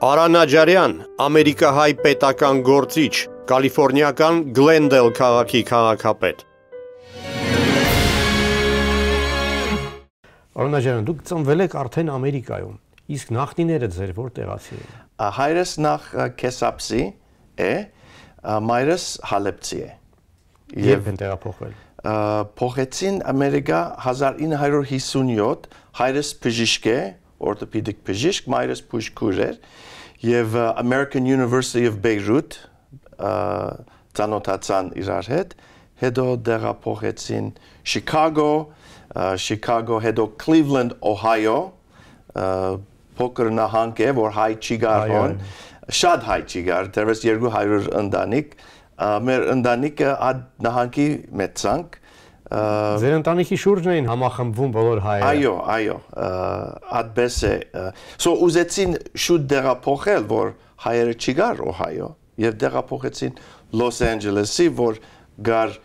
Արանաջարյան, ամերիկահայ պետական գործիչ, կալիֆոռնիական Գլենդել քաղաքի քաղաքապետ։ Արանաջարյան, դուք ծնվել եք արդեն Ամերիկայում։ Իսկ նախնիները ձեր որտեղացի են։ Հայրս նախ Քեսապսի է, մայրս Հալեբցի է։ Երբ են տեղափոխվել։ Փոխեցին Ամերիկա 1957 հայրս բժիշկ է, օրթոպեդիկ բժիշկ, մայրս բուժքուր էր եւ American University of Beirut ծանոթացան իրար հետ, հետո դեղափոխեցին Chicago, Chicago, հետո Cleveland, Ohio, փոքր նահանգ է, որ հայ չի գարոն, շատ հայ չի գար, դեռս 200 ընտանիք, մեր ընտանիքը այդ նահանգի մեծանք, Ձեր ընտանիքի շուրջն էին համախմբվում բոլոր հայերը։ Այո, այո, այդպես է։ So ուզեցին շուտ դերափոխել, որ հայերը չգար Օհայո, եւ դերափոխեցին Լոս Անջելեսի, որ գար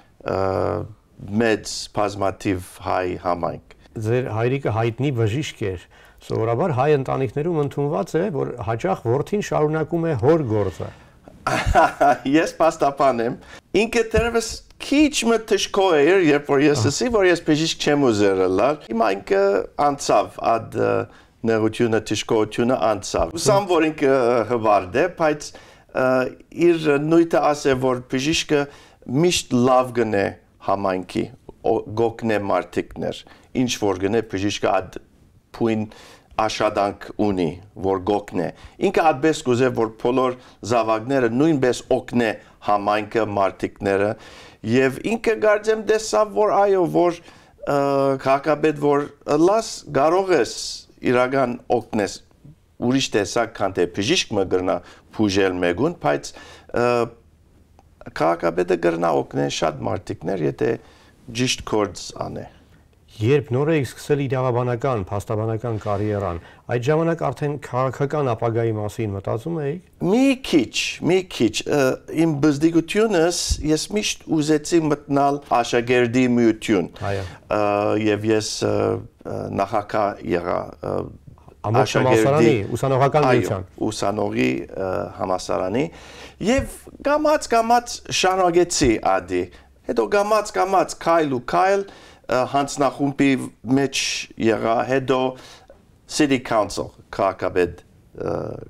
մեծ բազմաթիվ հայ համայնք։ Ձեր հայրիկը հայտնի բժիշկ էր։ Սովորաբար հայ ընտանիքներում ընդունված է, որ հաճախ որդին շարունակում է հոր գործը։ Ես պաստապան եմ։ Ինքը դերևս քիչ մը թշկո էր, երբ որ ես ասի, որ ես բժիշկ չեմ ուզել լար։ Հիմա ինքը անցավ ադ նեղությունը թշկոությունը անցավ։ Ուսամ որ ինքը հվարդ է, բայց իր նույնը ասե որ բժիշկը միշտ լավ գնե համայնքի գոկնե մարտիկներ ինչ որ գնե բժիշկը ադ փույն աշադանք ունի, որ գոկնե։ Ինքը ադպես կուզե, որ բոլոր զավակները նույնպես օգնե համայնքը, մարտիկները, Եվ ինքը գարձեմ տեսավ, որ այո, որ քաղաքապետ որ լաս կարող ես իրական օգնես ուրիշ տեսակ քան թե բժիշկ մը գրնա փուժել մեգուն, բայց քաղաքապետը գրնա օգնել շատ մարդիկներ, եթե ճիշտ կորձ անե երբ նոր եք սկսել իրավաբանական, փաստաբանական կարիերան, այդ ժամանակ արդեն քաղաքական ապագայի մասին մտածում էիք։ Մի քիչ, մի քիչ։ Իմ բզդիգությունս ես միշտ ուզեցի մտնալ աշակերտի միություն։ Այո։ Եվ ես նախակա եղա ամբողջ համասարանի ուսանողական միության ուսանողի համասարանի եւ գամած գամած շարունակեցի ադի հետո գամած գամած քայլ ու քայլ հանցնախումբի մեջ եղա, հետո City Council քաղաքապետ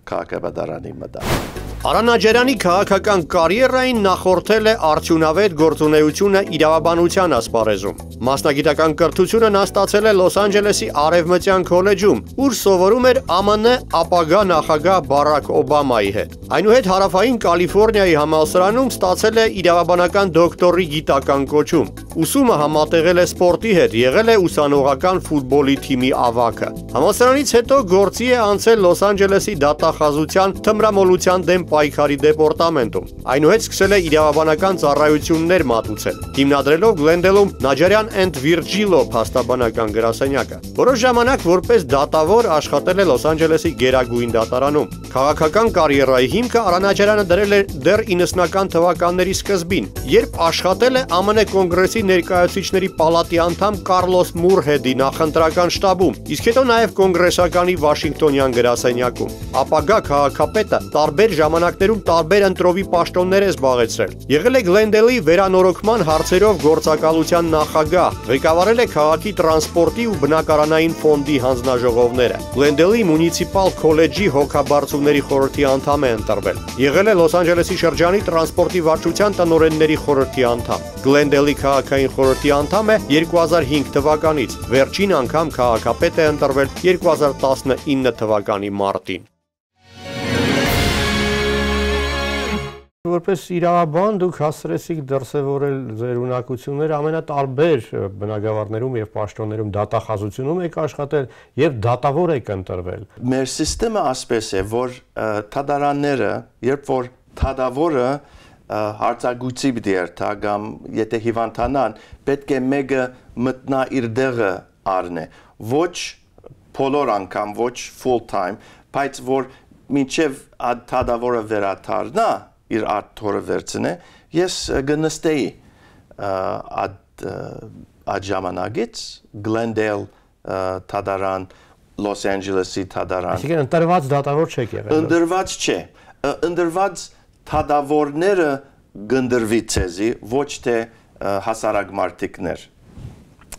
քաղաքապետարանի մտա։ Արանաջերյանի քաղաքական կարիերային նախորդել է արդյունավետ գործունեությունը իրավաբանության ասպարեզում։ Մասնագիտական կրթությունը նա ստացել է Լոս Անջելեսի Արևմտյան քոլեջում, ուր սովորում էր ԱՄՆ ապագա նախագահ Բարակ Օբամայի հետ։ Այնուհետ հարավային Կալիֆոռնիայի համալսարանում ստացել է իրավաբանական դոկտորի գիտական կոչում։ Ուսումը համատեղել է սպորտի հետ, եղել է ուսանողական ֆուտբոլի թիմի ավակը։ Համալսարանից հետո գործի է անցել Լոս Անջելեսի դատախազության թմրամոլության դեմ պայքարի դեպորտամենտում։ Այնուհետ սկսել է իրավաբանական ծառայություններ մատուցել, հիմնադրելով Գլենդելում Նաջարյան and Virgilo փաստաբանական գրասենյակը։ Որոշ ժամանակ որպես դատավոր աշխատել է Լոս Անջելեսի Գերագույն դատարանում։ Քաղաքական կարիերայի հիմքը Արանաջարյանը դրել էր դեռ 90-ական թվականների սկզբին, երբ աշխատել է ԱՄՆ կոնգրեսի ներկայացուցիչների պալատի անդամ Կարլոս Մուրհեդի նախընտրական շտաբում, իսկ հետո նաև կոնգրեսականի Վաշինգտոնյան գրասենյակում։ Ապագա քաղաքապետը տարբեր ժամանակ ժամանակներում տարբեր ընտրովի պաշտոններ է զբաղեցրել։ Եղել է Գլենդելի վերանորոգման հարցերով գործակալության նախագահ, ղեկավարել է քաղաքի տրանսպորտի ու բնակարանային ֆոնդի հանձնաժողովները։ Գլենդելի մունիցիպալ քոլեջի հոգաբարձուների խորհրդի անդամ է ընտրվել։ Եղել է Լոս Անջելեսի շրջանի տրանսպորտի վարչության տնօրենների խորհրդի անդամ։ Գլենդելի քաղաքային խորհրդի անդամ է 2005 թվականից։ Վերջին անգամ քաղաքապետ է ընտրվել 2019 թվականի մարտին։ Որպես իրավաբան դուք հասցրեցիք դրսևորել ձեր ունակությունները ամենատարբեր բնակավարներում եւ պաշտոններում դատախազությունում եք աշխատել եւ դատավոր եք ընտրվել։ Մեր համակարգը ասպես է, որ թադարանները, երբ որ թադավորը հարցագույցի պիտի երթա կամ եթե հիվանդանան, պետք է մեկը մտնա իր դեղը առնե։ Ոչ բոլոր անգամ, ոչ full time, բայց որ մինչև թադավորը վերաթարնա, իր աթորը վերցնե, ես գնստեի այդ այդ ժամանակից Glendale թադարան Los Angeles-ի թադարան։ Այսինքն ընտրված դատավոր չեք եղել։ Ընդրված չէ։ Ընդրված թադավորները գնդրվի ցեզի, ոչ թե հասարակ մարդիկներ։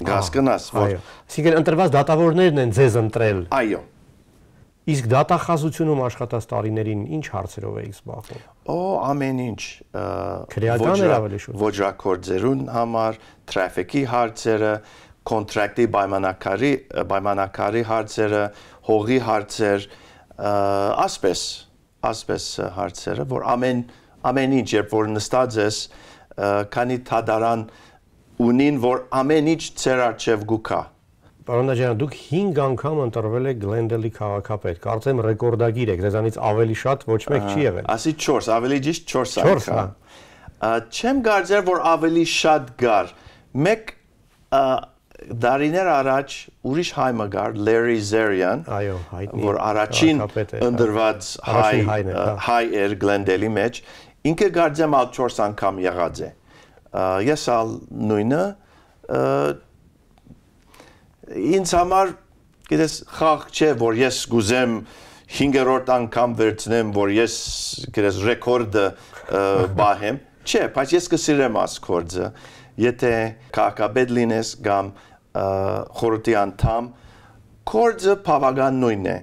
Գասկնաս, որ Այսինքն ընտրված դատավորներն են ձեզ ընտրել։ այո։ Իսկ դատախազությունում աշխատած տարիներին ինչ հարցերով եք զբաղվում։ Օ, ամեն ինչ։ Քրեական էր ավելի շուտ։ Ոճրակորձերուն համար, տրաֆիկի հարցերը, կոնտրակտի պայմանակարի պայմանակարի հարցերը, հողի հարցեր, ասպես, ասպես հարցերը, որ ամեն ամեն ինչ երբ որ նստած ես, քանի թադարան ունին, որ ամեն ինչ ծեր արչև գուքա։ Պարոն Նաջարյան, դուք 5 անգամ ընտրվել եք Գլենդելի քաղաքապետ։ Կարծեմ ռեկորդագիր եք, ձեզանից ավելի շատ ոչ մեկ չի եղել։ Ասի 4, ավելի ճիշտ 4 Չորս, անգամ։ Ա, Չեմ կարծեր, որ ավելի շատ գար։ Մեկ դարիներ առաջ ուրիշ հայ մգար Larry Zerian, Այո, հայտնի որ առաջին հա։ ընդրված հայ հա։ հայ էր Glendale-ի մեջ, ինքը կարծեմ ալ 4 անգամ եղած է։ Ես ալ նույնը ինձ համար գիտես խաղ չէ որ ես գուզեմ 5-րդ անգամ վերցնեմ որ ես գիտես ռեկորդը բահեմ չէ բայց ես կսիրեմ ասկորդը եթե կակաբեդ լինես կամ խորհրդի անդամ կորդը բավական նույնն է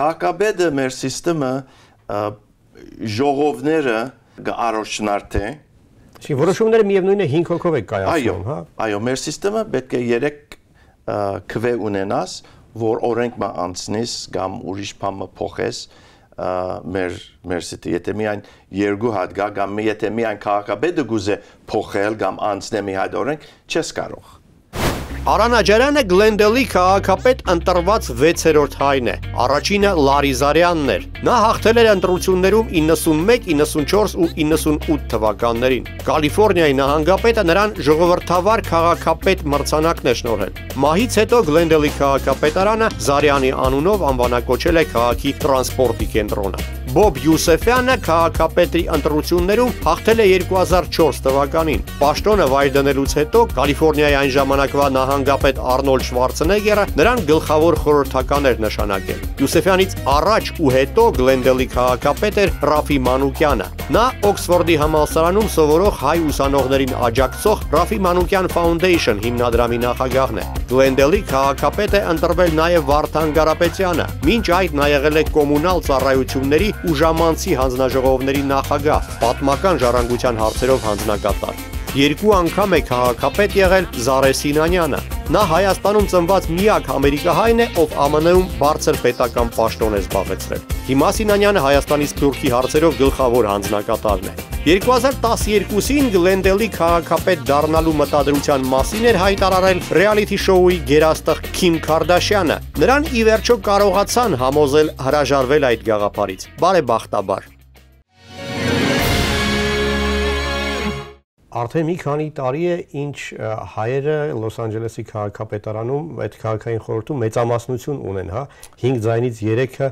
կակաբեդը մեր համակարգը ժողովները գարոշնարթե Իսկ որոշումները միևնույնն է 5 հոգով Այո, կայացնում, հա։ այո, մեր համակարգը պետք է 3 քվե ունենաս, որ օրենք մա անցնես կամ ուրիշ բան մը փոխես մեր մեր սիտի եթե միայն երկու հատ գա կամ եթե միայն քաղաքաբեդը գուզե փոխել կամ անցնե մի հատ օրենք չես կարող Արանաջարյանը Գլենդելի քաղաքապետ ընտրված 6-րդ հայն է։ Առաջինը Լարի Զարյանն էր։ Նա հաղթել էր ընտրություններում 91, 94 ու 98 թվականներին։ Կալիֆոռնիայի նահանգապետը նրան ժողովրդավար քաղաքապետ մրցանակն է շնորհել։ Մահից հետո Գլենդելի քաղաքապետարանը Զարյանի անունով անվանակոչել է քաղաքի տրանսպորտի կենտրոնը։ Բոբ Յուսեֆյանը քաղաքապետի ընտրություններում հաղթել է 2004 թվականին։ Պաշտոնը վայր դնելուց հետո Կալիֆոռնիայի այն ժամանակվա նահանգապետ Արնոլդ Շվարցենեգերը նրան գլխավոր խորհրդական էր նշանակել։ Յուսեֆյանից առաջ ու հետո Գլենդելի քաղաքապետ էր Ռաֆի Մանուկյանը։ Նա Օքսֆորդի համալսարանում սովորող հայ ուսանողներին աջակցող Ռաֆի Մանուկյան Foundation հիմնադրամի նախագահն է։ Գլենդելի քաղաքապետ է ընտրվել նաև Վարդան Գարապետյանը։ Մինչ այդ նա եղել է կոմունալ ծառայությունների ու ժամանցի հանձնաժողովների նախագահ, պատմական ժառանգության հարցերով հանձնակատար։ Երկու անգամ է քաղաքապետ եղել Զարե Սինանյանը։ Նա Հայաստանում ծնված միակ ամերիկահայն է, ով ԱՄՆ-ում բարձր պետական պաշտոն է զբաղեցրել։ Հիմա Սինանյանը Հայաստանի Սփյուռքի հարցերով գլխավոր հանձնակատարն է։ 2012-ին Գլենդելի քաղաքապետ դառնալու մտադրության մասին էր հայտարարել ռեալիթի շոուի գերաստղ Քիմ Քարդաշյանը։ Նրան ի վերջո կարողացան համոզել հրաժարվել այդ գաղափարից։ Բարեբախտաբար։ Արդեն մի քանի տարի է ինչ հայերը Լոս Անջելեսի քաղաքապետարանում այդ քաղաքային խորհրդում մեծամասնություն ունեն, հա 5 ձայնից 3-ը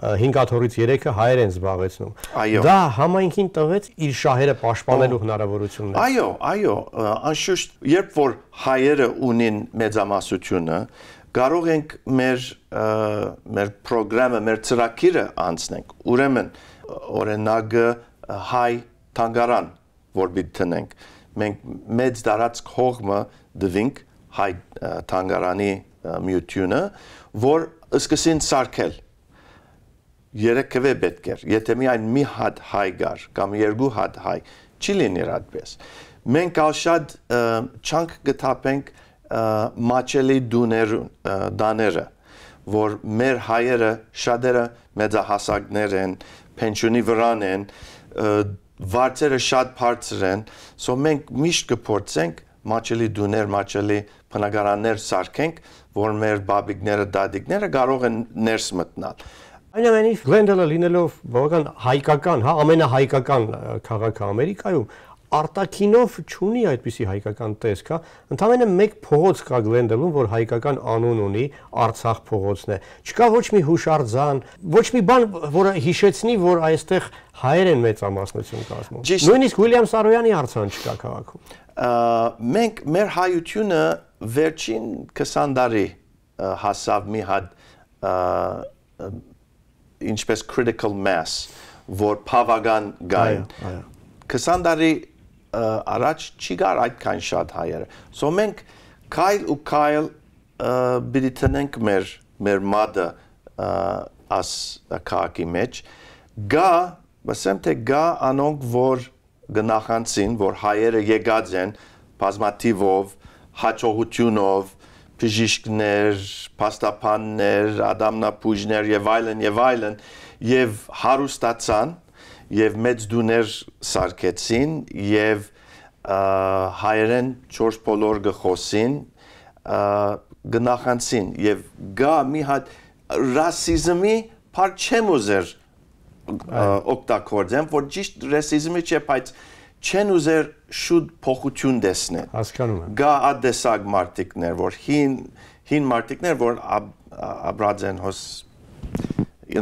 5 աթոռից 3-ը հայեր են զբաղեցնում։ Այո։ Դա համայնքին տվեց իր շահերը պաշտպանելու հնարավորություններ։ Այո, այո, անշուշտ, երբ որ հայերը ունին մեծամասնությունը, կարող ենք մեր մեր ծրագրամը, մեր ծրագիրը անցնենք։ Ուրեմն օրինակը հայ թանգարան որ պիտի տնենք։ Մենք մեծ դարած կողմը դվինք հայ թանգարանի միությունը, որ սկսին սարքել երեք կվե պետք էր։ Եթե միայն մի հատ հայ գար կամ երկու հատ հայ, չի լինի այդպես։ Մենք ալ շատ չանք գտապենք մաչելի դուներուն դաները, որ մեր հայերը շատերը մեծահասակներ են, պենսիոնի վրան են, վարձերը շատ բարձր են, so մենք միշտ կփորձենք մաչելի դուներ, մաչելի բնակարաններ սարքենք, որ մեր բաբիկները, դադիկները կարող են ներս մտնալ։ Այնուամենայնիվ Գլենդելը լինելով բավական հայկական, հա, ամենահայկական քաղաքը Ամերիկայում, արտակինով չունի այդպիսի հայկական տեսք, հա։ Ընդամենը մեկ փողոց կա Գլենդելում, որ հայկական անուն ունի, Արցախ փողոցն է։ Չկա ոչ մի հուշարձան, ոչ մի բան, որը հիշեցնի, որ այստեղ հայեր են մեծամասնություն կազմում։ Նույնիսկ Ուիլյամ Սարոյանի արձան չկա քաղաքում։ մենք մեր հայությունը վերջին 20 տարի հասավ մի հատ ինչպես critical mass, որ բավական գային։ 20 տարի առաջ չի գար այդքան շատ հայերը։ So մենք քայլ ու քայլ պիտի տնենք մեր մեր մադը աս քաղաքի մեջ գա, ասեմ թե գա անոնք որ գնախանցին, որ հայերը եկած են բազմաթիվով, հաջողությունով, բժիշկներ, փաստաբաններ, ադամնապույժներ եւ այլն եւ այլն եւ հարուստացան եւ մեծ դուներ սարքեցին եւ հայերեն 4 բոլոր գխոսին գնախանցին եւ գա մի հատ ռասիզմի բար չեմ ուզեր օգտագործեմ որ ճիշտ ռասիզմի չէ բայց չեն ուզեր շուտ փոխություն տեսնել։ Հասկանում եմ։ Գա ադեսակ մարտիկներ, որ հին հին մարտիկներ, որ աբրած են հոս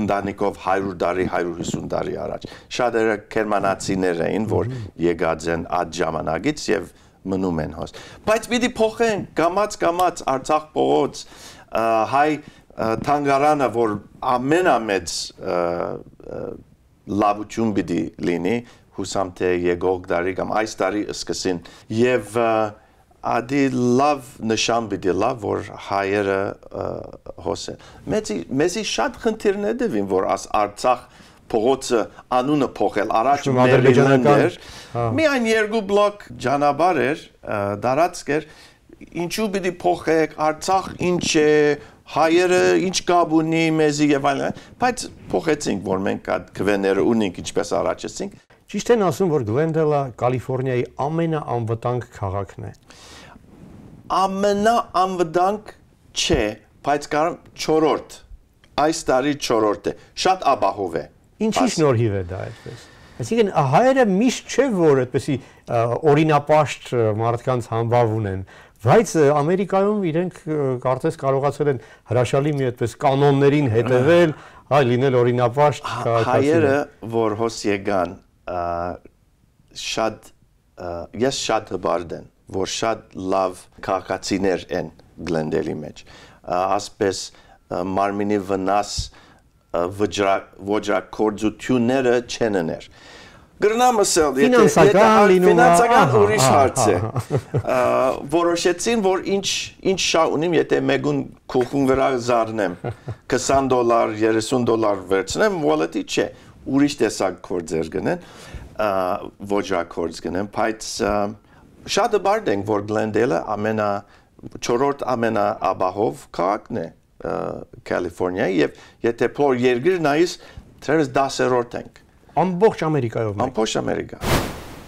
ընտանիքով 100 տարի, 150 տարի առաջ։ Շատերը գերմանացիներ էին, որ եկած են այդ ժամանակից եւ մնում են հոս։ Բայց պիտի փոխեն գամած գամած Արցախ փողոց հայ թանգարանը, որ ամենամեծ լավություն պիտի լինի, հուսամ թե եկող տարի կամ այս տարի սկսին եւ ադի լավ նշան պիտի լավ որ հայերը հոսեն մեզի մեզի շատ խնդիրներ դեպին որ աս արցախ փողոցը անունը փոխել առաջ մերլիջաններ միայն երկու բլոկ ջանաբար էր դարածք էր ինչու պիտի փոխեք արցախ ինչ է հայերը ինչ կապ ունի մեզի եւ այլն բայց փոխեցինք որ մենք այդ քվեները ունենք ինչպես առաջեցինք Ճիշտ են ասում, որ Գլենդելը Կալիֆոռնիայի ամենաանվտանգ քաղաքն է։ Ամենաանվտանգ չէ, բայց կարամ 4-րդ։ Այս տարի 4-րդ է։ Շատ աբահով է։ Ինչի շնորհիվ է դա այդպես։ Այսինքն հայերը միշտ չէ որ այդպեսի օրինապաշտ մարդկանց համբավ ունեն, բայց Ամերիկայում իրենք կարծես կարողացել են հրաշալի մի այդպես կանոններին հետևել, այ լինել օրինապաշտ քաղաքացիներ։ Հայերը, որ հոս եկան շատ ես շատ հբարդ եմ որ շատ լավ քաղաքացիներ են գլենդելի մեջ ասպես մարմինի վնաս ոջրակորձությունները չեն ներ գրնամ ասել եթե ֆինանսական ուրիշ հարց է որոշեցին որ ինչ ինչ շա ունիմ եթե մեգուն քուխուն վրա զառնեմ 20 դոլար 30 դոլար վերցնեմ wallet-ի չէ ուրիշ տեսակ կորձեր գնեն, ոճակորձ գնեն, բայց շատը բարդ ենք, որ Glendale-ը ամենա չորրորդ ամենա աբահով քաղաքն է Կալիֆոռնիայի եւ եթե փոր երկիր նայես, դեռս 10-րդ ենք։ Ամբողջ Ամերիկայով։ Ամբողջ Ամերիկա։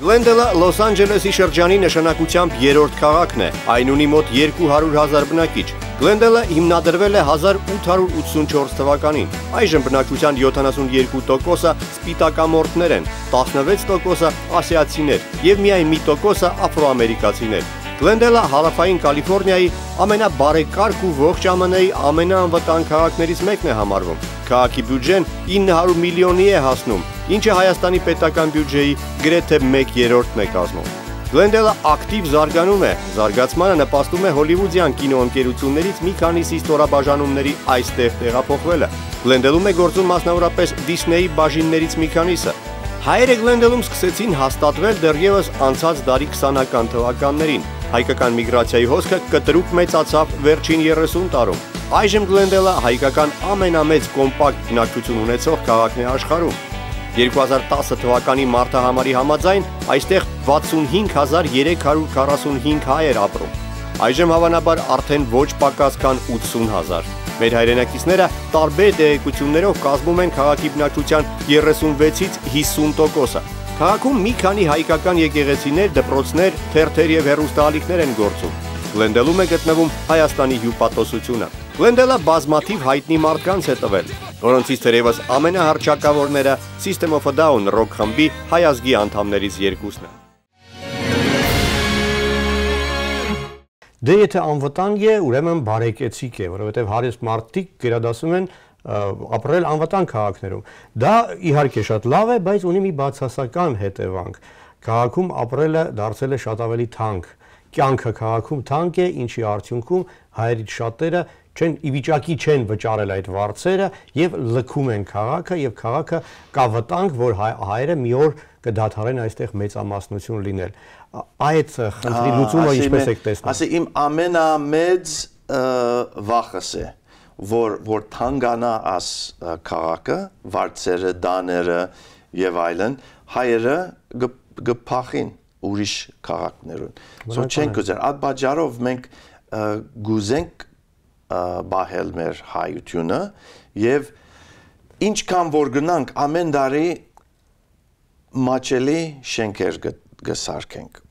Գլենդելը Լոս Անջելեսի շրջանի նշանակությամբ երրորդ քաղաքն է։ Այն ունի մոտ 200.000 բնակիչ։ Գլենդելը հիմնադրվել է 1884 թվականին։ Այժմ բնակչության 72%-ը սպիտակամորթներ են, 16%-ը ասիացիներ եւ միայն 1%-ը աֆրոամերիկացիներ։ Գլենդելը հարավային Կալիֆոռնիայի ամենաբարեկարգ ու ողջ ԱՄՆ-ի ամենաանվտանգ քաղաքներից մեկն է համարվում։ Քաղաքի բյուջեն 900 միլիոնի է հասնում, ինչը Հայաստանի պետական բյուջեի գրեթե 1/3-ն է կազմում։ Գլենդելը ակտիվ զարգանում է, զարգացմանը նպաստում է հոլիվուդյան կինոընկերություններից մի քանիսի ստորաբաժանումների այստեղ տեղափոխվելը։ Գլենդելում է գործում մասնավորապես Disney-ի բաժիններից մի քանիսը։ Հայերը Գլենդելում սկսեցին հաստատվել դեռևս անցած դարի 20-ական թվականներին, հայկական միգրացիայի հոսքը կտրուկ մեծացավ վերջին 30 տարում։ Այժմ Գլենդելը հայկական ամենամեծ կոմպակտ բնակչություն ունեցող քաղաքն է աշխարհում։ 2010 թվականի մարտահամարի համաձայն այստեղ 65345 հայեր ապրում։ Այժմ հավանաբար արդեն ոչ պակաս քան 80000։ Մեր հայրենակիցները տարբեր տեղեկություններով կազմում են քաղաքի բնակչության 36-ից 50%-ը։ Քաղաքում մի քանի հայկական եկեղեցիներ, դպրոցներ, թերթեր եւ հեռուստաալիքներ են գործում։ Գլենդելում է գտնվում Հայաստանի հյուպատոսությունը։ Գլենդելը բազմաթիվ հայտնի մարդկանց է տվել, որոնցից թերևս ամենահարճակավորները System of a Down ռոք խմբի հայազգի անդամներից երկուսն են։ Դե եթե անվտանգ է, ուրեմն բարեկեցիկ է, որովհետև հարիստ մարդիկ գերադասում են ապրել անվտանգ քաղաքներում։ Դա իհարկե շատ լավ է, բայց ունի մի բացասական հետևանք։ Քաղաքում ապրելը դարձել է շատ ավելի թանկ։ Կյանքը քաղաքում թանկ է, ինչի արդյունքում հայերից շատերը չեն ի վիճակի չեն վճարել այդ վարձերը եւ լքում են քաղաքը եւ քաղաքը կա վտանգ, որ հայ, հայերը մի օր կդադարեն այստեղ մեծամասնություն լինել։ Այդ խնդրի լուծումը ինչպես եք տեսնում։ Ասի իմ ամենամեծ վախս է որ որ թանկանա աս քաղաքը, վարձերը, դաները եւ այլն, հայերը գփախին ուրիշ քաղաքներուն։ So չենք գուզեր, այդ բաժարով մենք գուզենք բահել մեր հայությունը եւ ինչքան որ գնանք ամեն տարի մաչելի շենքեր գսարքենք։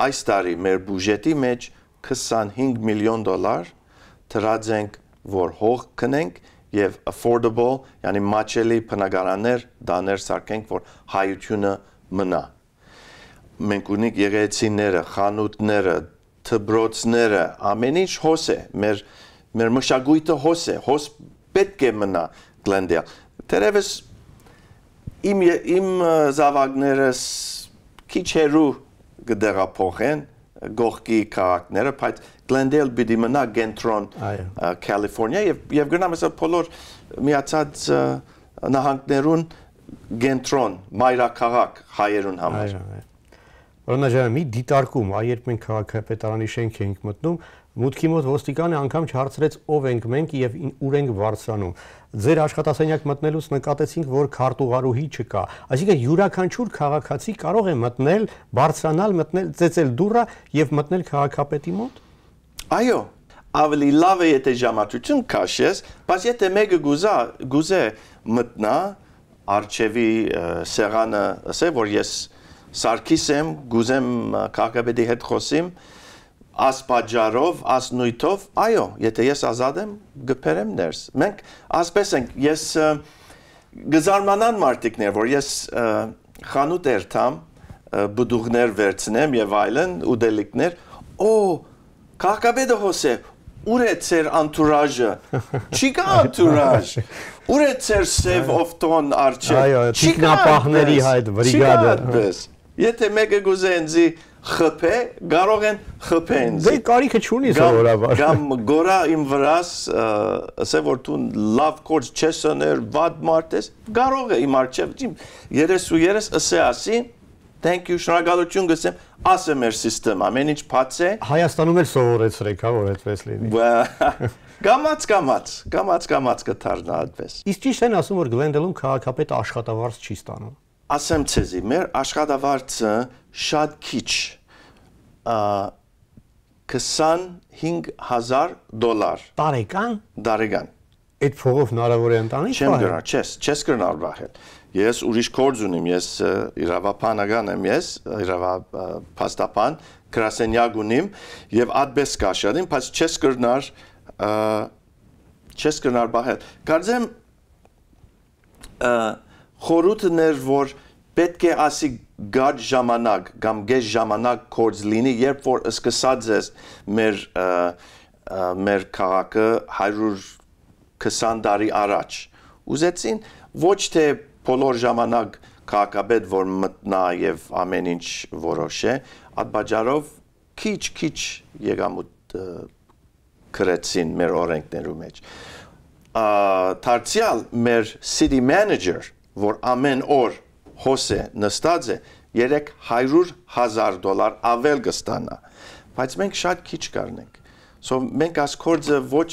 Այս տարի մեր բյուջետի մեջ 25 միլիոն դոլար դրած ենք որ հող կնենք եւ affordable, yani մաչելի բնակարաններ, դաներ սարքենք, որ հայությունը մնա։ Մենք ունենք եղեցիները, խանութները, թբրոցները, ամեն ինչ հոս է, մեր մեր մշակույթը հոս է, հոս պետք է մնա Glendale։ Տերևս իմ իմ զավակներս քիչ հերու կդեղափոխեն գողքի քաղաքները, բայց Glendale պիտի մնա Gentron California եւ եւ գնամ ասա բոլոր միացած նահանգներուն Gentron մայրաքաղաք հայերուն համար։ Օրինակ մի դիտարկում, այ երբ մենք քաղաքապետարանի շենք ենք մտնում, մուտքի մոտ ոստիկանը անգամ չհարցրեց ով ենք մենք եւ ուր ենք վարձանում։ Ձեր աշխատասենյակ մտնելուց նկատեցինք, որ քարտուղարուհի չկա։ Այսինքն յուրաքանչյուր քաղաքացի կարող է մտնել, բարձրանալ, մտնել, ծեծել դուռը եւ մտնել քաղաքապետի մոտ։ Այո, ավելի լավ է եթե ժամացություն քաշես, բայց եթե մեկը գուզա, գուզե մտնա արչեվի սեղանը, ասե որ ես սարքիս եմ, գուզեմ քաղաքապետի հետ խոսիմ, աս պատճառով, աս նույթով, այո, եթե ես ազատ եմ, գբերեմ ներս։ Մենք ասպես ենք, ես գզարմանան մարտիկներ, որ ես խանութ երթամ, բդուղներ վերցնեմ եւ այլն, ուդելիկներ, օ, Քաղաքապետը հոսե ուր է ծեր անտուրաժը։ Չկա անտուրաժ։ Ուր է ծեր սև օֆտոն արջը։ Այո, տիկնապահների հայտ բրիգադը։ Եթե մեկը գուզե ինձի խփե, կարող են խփեն։ Դե կարիքը չունի սովորաբար։ Կամ գորա իմ վրաս, ասե որ դու լավ կորձ չես աներ, վատ մարդ ես, կարող է իմ արջև 33 ասե ասի, thank you, շնորհակալություն գսեմ, ասը մեր համակարգը, ամեն ինչ բաց է։ Հայաստանում էլ սովորեցրեք, հա, որ այդպես լինի։ Գամած գամած, գամած գամած կդառնա այդպես։ Իսկ ճիշտ են ասում, որ Գլենդելում քաղաքապետը աշխատավարձ չի ստանում։ Ասեմ ցեզի, մեր աշխատավարձը շատ քիչ 25000 դոլար տարեկան տարեկան այդ փողով հնարավոր է ընտանիք չեմ գնա չես չես գնալ բախել ես ուրիշ կորձ ունիմ ես իրավապանական եմ ես իրավապաստապան գրասենյակ ունիմ եւ ադբես կաշարին բայց չես գնար չես գնար բախել կարծեմ խորհուրդներ որ պետք է ասի գաջ ժամանակ կամ գեշ ժամանակ կորձ լինի երբ որ սկսած ես մեր մեր քաղաքը 100 20 տարի առաջ ուզեցին ոչ թե բոլոր ժամանակ քաղաքապետ որ մտնա եւ ամեն ինչ որոշե այդ բաժարով քիչ-քիչ եկամուտ կրեցին մեր օրենքներու մեջ դարձյալ մեր city manager որ ամեն օր հոսե նստած է 300.000 դոլար ավել կստանա բայց մենք շատ քիչ կառնենք so մենք ասկորձը ոչ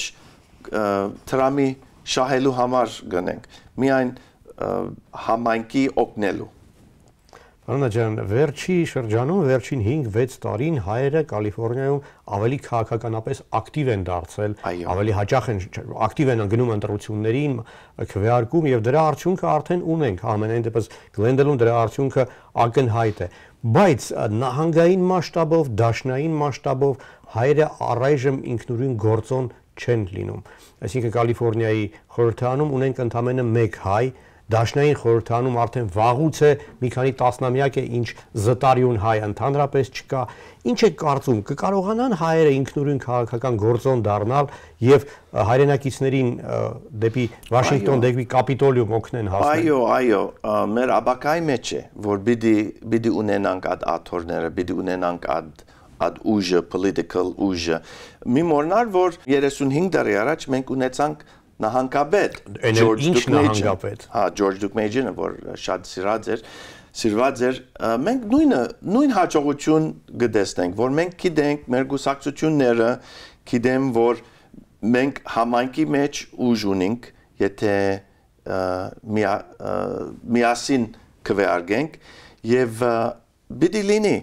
տրամի շահելու համար գնենք, միայն համայնքի օգնելու։ Պարոն ջան, վերջի շրջանում, վերջին 5-6 տարին հայերը Կալիֆոռնիայում ավելի քաղաքականապես ակտիվ են դարձել, ավելի հաճախ են ակտիվ են գնում ընտրություններին, քվեարկում եւ դրա արդյունքը արդեն ունենք, ամենայն դեպս Գլենդելում դրա արդյունքը ակնհայտ է։ Բայց նահանգային մասշտաբով, դաշնային մասշտաբով հայերը առայժմ ինքնուրույն գործոն չեն լինում։ Այսինքն Կալիֆոռնիայի խորհրդանում ունենք ընդամենը 1 հայ, Դաշնային խորհրդանում արդեն վաղուց է մի քանի տասնամյակ է ինչ զտարյուն հայ ընդհանրապես չկա։ Ինչ է կարծում, կկարողանան հայերը ինքնուրույն քաղաքական գործոն դառնալ եւ հայրենակիցներին դեպի Վաշինգտոն, դեպի Կապիտոլիում օգնեն հասնել։ Այո, այո, մեր աբակայի մեջ է, որ պիտի պիտի ունենանք այդ աթորները, պիտի ունենանք այդ ad ուժը, political ուժը։ Մի մորնար որ 35 տարի առաջ մենք ունեցանք նահանգապետ Ինչ նահանգապետ։ Հա, George Dukmage-ը, որ շատ սիրած էր, սիրված էր, մենք նույնը նույն հաջողություն գտեսնենք, որ մենք գիտենք մեր գուսակցությունները, գիտեմ, որ մենք համայնքի մեջ ուժ ունենք, եթե միասին կվեարգենք եւ պիտի լինի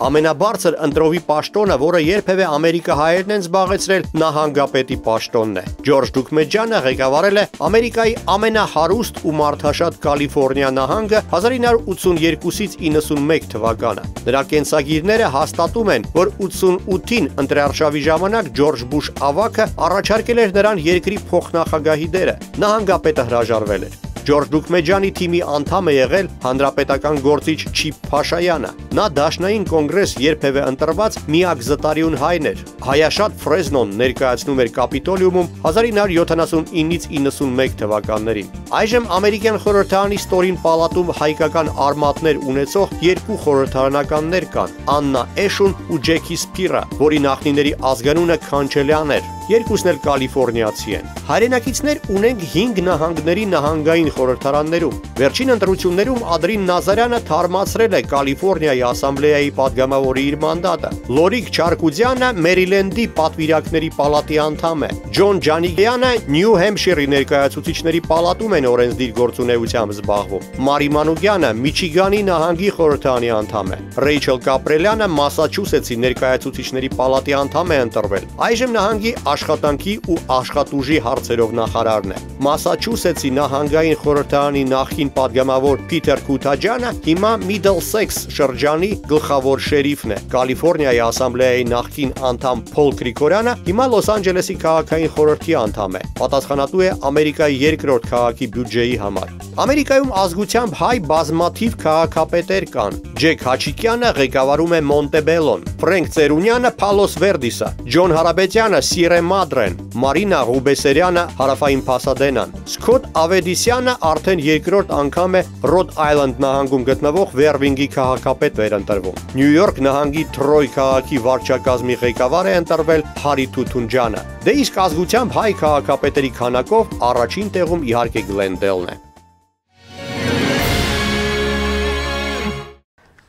Ամենաբարձր ընտրովի պաշտոնը, որը երբևէ ամերիկահայերն են զբաղեցրել, նահանգապետի պաշտոնն է։ Ջորջ Դուկմեջյանը ղեկավարել է Ամերիկայի ամենահարուստ ու մարդաշատ Կալիֆոռնիա նահանգը 1982-ից 91 թվականը։ Նրա կենսագիրները հաստատում են, որ 88-ին ընտրարշավի ժամանակ Ջորջ Բուշ ավակը առաջարկել էր նրան երկրի փոխնախագահի դերը։ Նահանգապետը հրաժարվել էր։ Ջորջ Դուկմեջյանի թիմի անդամ է եղել հանրապետական գործիչ Չիփ Փաշայանը։ Նա Դաշնային կոնգրես երբևէ ընտրված միակ զտարյուն հայն էր։ Հայաշատ Ֆրեզնոն ներկայացնում էր Կապիտոլիումում 1979-ից 91 թվականներին։ Այժմ ամերիկյան խորհրդարանի ստորին պալատում հայկական արմատներ ունեցող երկու խորհրդարանականներ կան՝ Աննա Էշուն ու Ջեքի Սփիրա, որի նախնիների ազգանունը Քանչելյան էր երկուսն էլ կալիֆոռնիացի են։ Հայրենակիցներ ունենք 5 նահանգների նահանգային խորհրդարաններում։ Վերջին ընտրություններում Ադրին Նազարյանը թարմացրել է Կալիֆոռնիայի ասամբլեայի падգամավորի իր մանդատը։ Լորիկ Չարկուդյանը Մերիլենդի պատվիրակների պալատի անդամ է։ Ջոն Ջանիգյանը Նյու Հեմշիրի ներկայացուցիչների պալատում են օրենսդիր գործունեությամբ զբաղվում։ Մարի Մանուկյանը Միչիգանի նահանգի խորհրդանի անդամ է։ Ռեյչել Կապրելյանը Մասաչուսեցի ներկայացուցիչների պալատի անդամ է ընտրվել։ Այժմ նահանգի աշխատանքի ու աշխատուժի հարցերով նախարարն է։ Մասաչուսեցի նահանգային խորհրդարանի նախին падգամավոր Փիթեր Քութաջյանը հիմա Middlesex շրջանի գլխավոր շերիֆն է։ Կալիֆոռնիայի ասամբլեայի նախին անդամ Փոլ Գրիգորյանը հիմա Լոս Անջելեսի քաղաքային խորհրդի անդամ է։ Պատասխանատու է Ամերիկայի երկրորդ քաղաքի բյուջեի համար։ Ամերիկայում ազգությամբ հայ բազմաթիվ քաղաքապետեր կան։ Ջեք Հաչիկյանը ղեկավարում է Մոնտեբելոն, Ֆրենկ Ծերունյանը Պալոս Վերդիսը, Ջոն Հարաբեջյանը Սիրա Սիրե Մադրեն, Մարինա Ռուբեսերյանը Հարավային Փասադենան։ Սկոտ Ավեդիսյանը արդեն երկրորդ անգամ է Ռոդ Այլանդ նահանգում գտնվող Վերվինգի քաղաքապետ վերընտրվում։ Նյու Յորք նահանգի Թրոյ քաղաքի վարչակազմի ղեկավար է ընտրվել Հարի Թութունջանը։ Դե իսկ ազգությամբ հայ քաղաքապետերի քանակով առաջին տեղում իհարկե Գլենդելն է։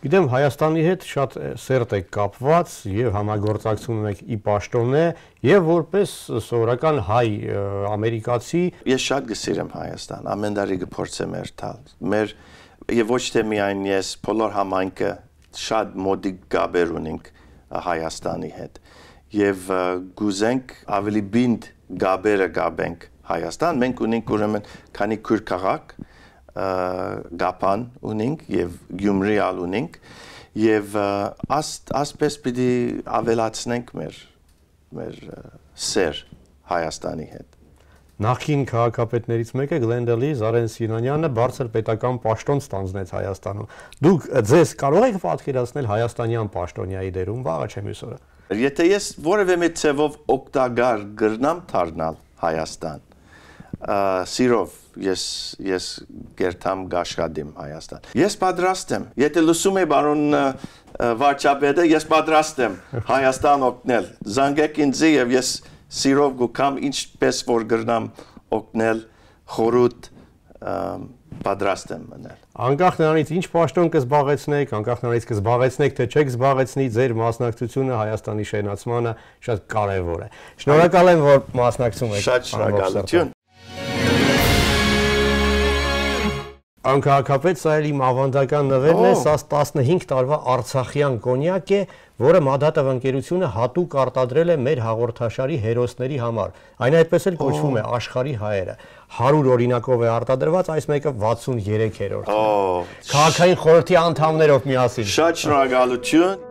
Գիտեմ Հայաստանի հետ շատ սերտ եք կապված եւ համագործակցում եք ի պաշտոնե եւ որպես սովորական հայ ամերիկացի ես շատ գսիրեմ Հայաստան ամեն տարի կփորձեմ երթալ մեր եւ ոչ թե միայն ես բոլոր համայնքը շատ մոդիկ գաբեր ունենք Հայաստանի հետ եւ գուզենք ավելի բինդ գաբերը գաբենք Հայաստան մենք ունենք ուրեմն քանի քուր քաղաք գապան ունենք եւ Գյումրիալ ունենք եւ աս ասպես պիտի ավելացնենք մեր մեր սեր Հայաստանի հետ Նախին քաղաքապետներից մեկը Գլենդելի Զարեն Սինանյանը բարձր պետական պաշտոն ստանձնեց Հայաստանում։ Դուք ձեզ կարող եք պատկերացնել հայաստանյան պաշտոնյայի դերում վաղը չեմ ուսորը։ Եթե ես որևէ մի ցևով օկտագար գրնամ դառնալ Հայաստան, սիրով ես ես գերտամ գաշխադիմ Հայաստան։ Ես պատրաստ եմ։ Եթե լսում եք բարոն վարչապետը, ես պատրաստ եմ Հայաստան օգնել։ Զանգեք ինձ եւ ես սիրով գուքամ ինչպես որ գրնամ օգնել խորուտ պատրաստ եմ մնել։ Անկախ նրանից ինչ պաշտոն կզբաղեցնեք, անկախ նրանից կզբաղեցնեք թե չեք զբաղեցնի, ձեր մասնակցությունը Հայաստանի շենացմանը շատ կարևոր է։ Շնորհակալ եմ, որ մասնակցում եք։ Շատ շնորհակալություն։ Անկահակապետ սա էլ իմ ավանդական նվերն է, սա 15 տարվա Արցախյան կոնյակ է, որը Մադատով ընկերությունը հատուկ արտադրել է մեր հաղորդաշարի հերոսների համար։ Այն այդպես էլ կոչվում է աշխարհի հայերը։ 100 օրինակով է արտադրված, այս մեկը 63-րդ։ Օ, Քաղաքային խորհրդի անդամներով միասին։ շատ շնորհակալություն։